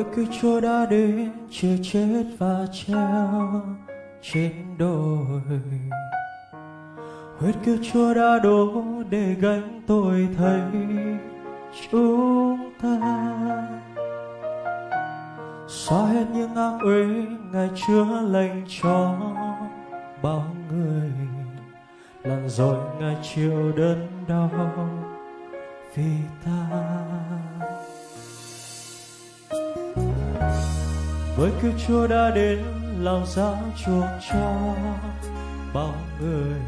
bởi cứu chúa đã đến chịu chết và treo trên đồi. Huyết cứu chúa đã đổ để gánh tội thay chúng ta. Xóa hết những ác uế, ngài chữa lành cho bao người. Lần rồi ngài chịu đớn đau vì ta với cứu chúa đã đến làm giá chuộc cho bao người.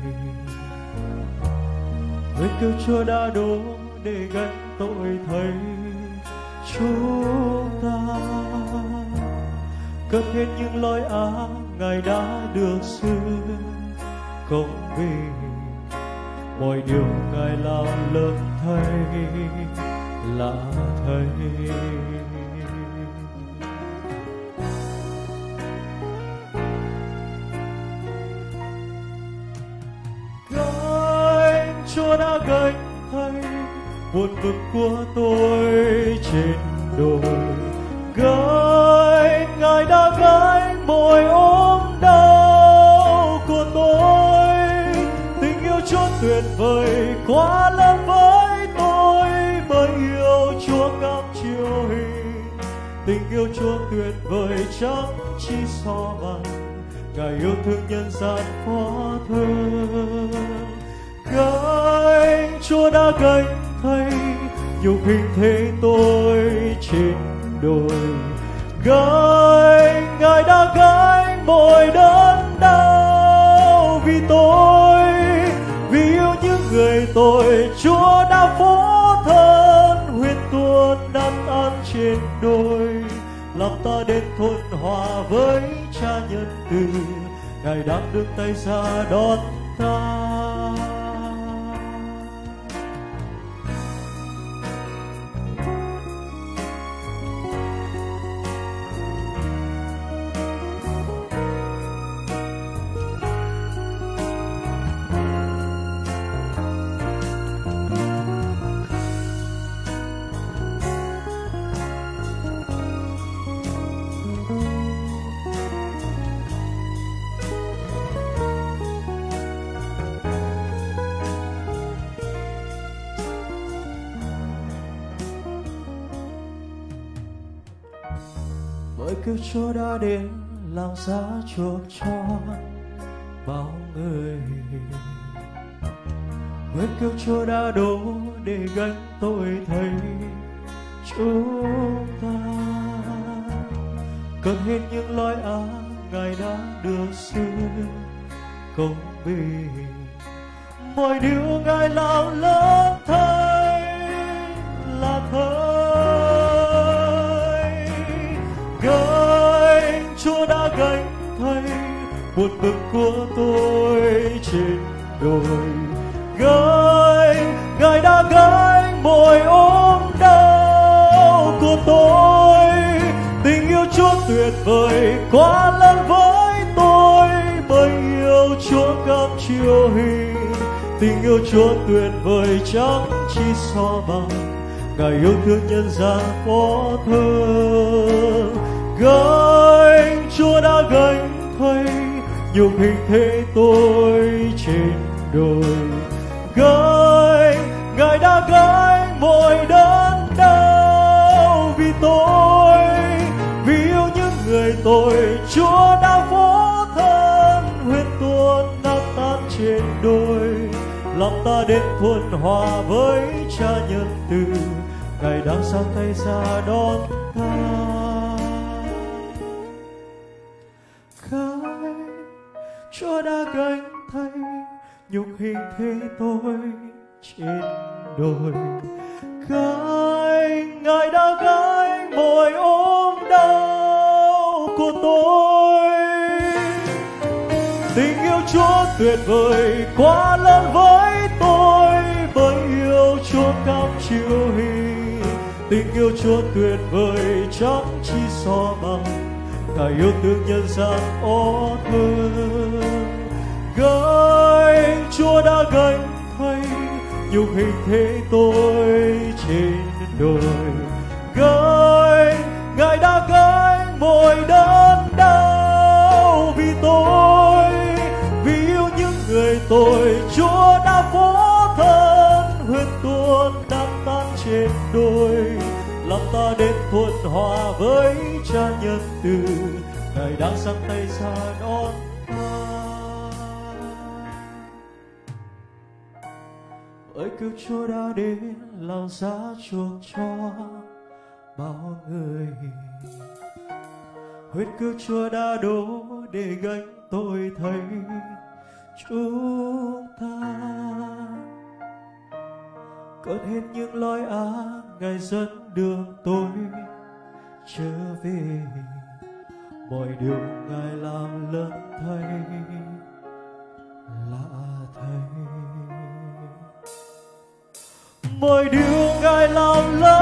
Với cứu chúa đã đổ để gánh tội thầy chúng ta. Cất hết những lỗi ác ngài đã được xưa. Công vì mọi điều ngài làm lớn thay, là thầy thay buồn bực của tôi trên đồi. Gánh ngài đã gánh bồi ốm đau của tôi. Tình yêu chúa tuyệt vời quá lớn với tôi, bởi yêu chúa ngắm chiều hình. Tình yêu chúa tuyệt vời chẳng chi so bằng ngài yêu thương nhân gian quá thương chúa đã gánh thay nhục hình thế tôi trên đồi. Gánh ngài đã gánh mọi đớn đau vì tôi, vì yêu những người tội. Chúa đã phó thân huyết tuôn đất ăn trên đồi. Làm ta đến thôn hòa với cha nhân từ, ngài đang đưa tay ra đón ta. Bởi cứu chúa đã đến, làm giá chuộc cho bao người. Nguyện cứu chúa đã đổ để gánh tội thầy chúng ta. Cần hết những lỗi ác ngài đã đưa xưa công bình mọi điều ngài làm lớn thay gánh buồn bực của tôi trên đồi. Gái ngài đã gái mọi ôm đau của tôi. Tình yêu chúa tuyệt vời quá lớn với tôi. Bởi yêu chúa cam chiều hình tình yêu chúa tuyệt vời chẳng chi so bằng. Ngài yêu thương nhân gian có thương gái nhục hình thế tôi trên đồi. Gánh ngài đã gánh mọi đớn đau vì tôi, vì yêu những người tội. Chúa đã phó thân huyết tuôn đã tan trên đồi. Làm ta đến thuần hòa với cha nhân từ. Ngài đang sang tay ra đón ta. Chúa đã gánh thay nhục hình thế tôi trên đồi. Gánh ngài đã gánh mọi ôm đau của tôi. Tình yêu chúa tuyệt vời quá lớn với tôi, bởi yêu chúa cao chiều hình. Tình yêu chúa tuyệt vời chẳng chi so bằng cả yêu thương nhân gian ó thương. nhiều hình thế tôi trên đời. Gửi ngài đã gửi mỗi đớn đau vì tôi. Vì yêu những người tôi, chúa đã vô thân huyết tuôn đang tan trên đôi lòng ta đến thuần hòa với cha nhân từ. Ngài đang sang tay xa non cứu chúa đã đến, làm giá chuộc cho bao người. Huyết cứu chúa đã đổ để gánh tôi thấy chúng ta. Cất hết những lối ác, ngài dẫn đường tôi trở về. Mọi điều ngài làm lớn thay vội mọi điều ngài làm lớn